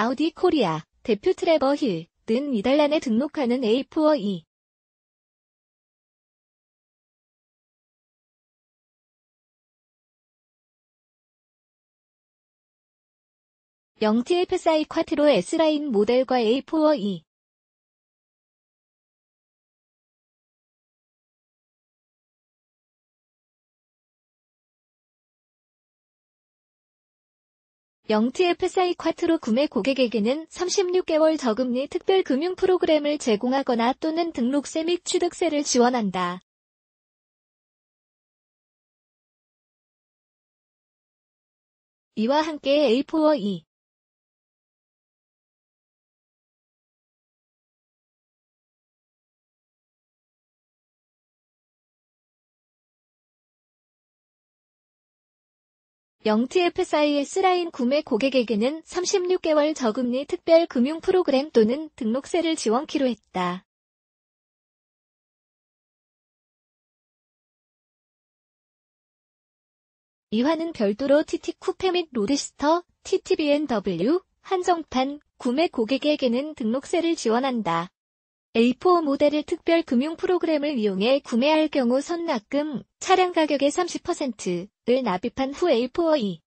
아우디 코리아, 대표 트레버 힐,는 이달란에 등록하는 A4E. 영티엘 페사이 콰트로 S라인 모델과 A4E 영TF사이 콰트로 구매 고객에게는 36개월 저금리 특별 금융 프로그램을 제공하거나 또는 등록세 및 취득세를 지원한다. 이와 함께 A4E 영 TFSI S 라인 구매 고객에게는 36개월 저금리 특별 금융 프로그램 또는 등록세를 지원키로 했다. 이와는 별도로 TT 쿠페 및 로드스터, TT B&W, 한정판, 구매 고객에게는 등록세를 지원한다. A4 모델을 특별 금융 프로그램을 이용해 구매할 경우 선납금, 차량 가격의 30%를 납입한 후 A4E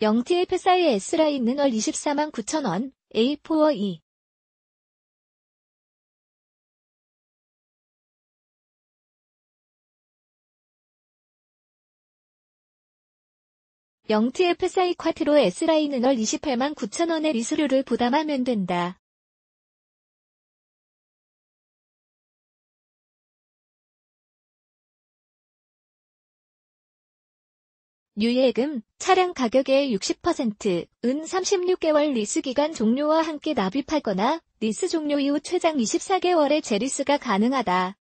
영TL 패사의 S라인은 월 24만 9천원, A4E 영TF 사이 콰트로 S라인은 월 28만 9천원의 리수료를 부담하면 된다. 유예금, 차량 가격의 60%, 은 36개월 리스 기간 종료와 함께 납입하거나 리스 종료 이후 최장 24개월의 재리스가 가능하다.